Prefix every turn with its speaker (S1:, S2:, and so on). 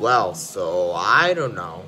S1: Well, so I don't know.